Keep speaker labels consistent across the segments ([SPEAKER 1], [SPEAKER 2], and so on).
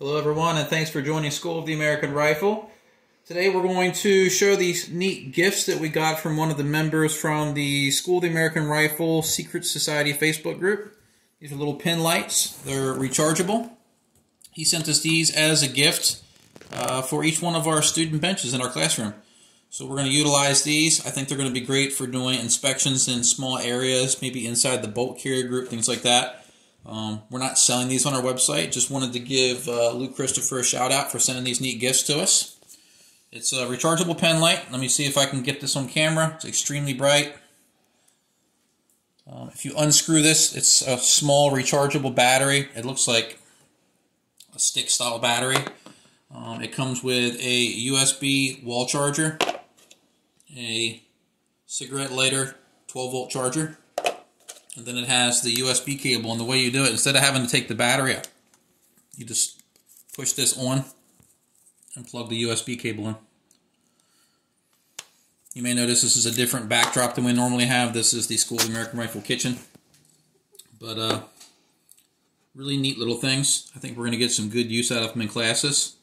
[SPEAKER 1] Hello everyone and thanks for joining School of the American Rifle. Today we're going to show these neat gifts that we got from one of the members from the School of the American Rifle Secret Society Facebook group. These are little pen lights. They're rechargeable. He sent us these as a gift uh, for each one of our student benches in our classroom. So we're going to utilize these. I think they're going to be great for doing inspections in small areas, maybe inside the bolt carrier group, things like that. Um, we're not selling these on our website. Just wanted to give uh, Luke Christopher a shout out for sending these neat gifts to us. It's a rechargeable pen light. Let me see if I can get this on camera. It's extremely bright. Um, if you unscrew this, it's a small rechargeable battery. It looks like a stick style battery. Um, it comes with a USB wall charger, a cigarette lighter 12 volt charger, and then it has the USB cable. And the way you do it, instead of having to take the battery out, you just push this on and plug the USB cable in. You may notice this is a different backdrop than we normally have. This is the School of American Rifle kitchen. But uh, really neat little things. I think we're going to get some good use out of them in classes.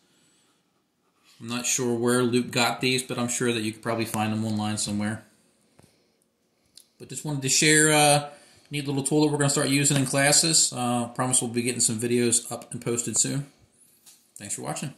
[SPEAKER 1] I'm not sure where Luke got these, but I'm sure that you could probably find them online somewhere. But just wanted to share uh, neat little tool that we're going to start using in classes. Uh, promise we'll be getting some videos up and posted soon. Thanks for watching.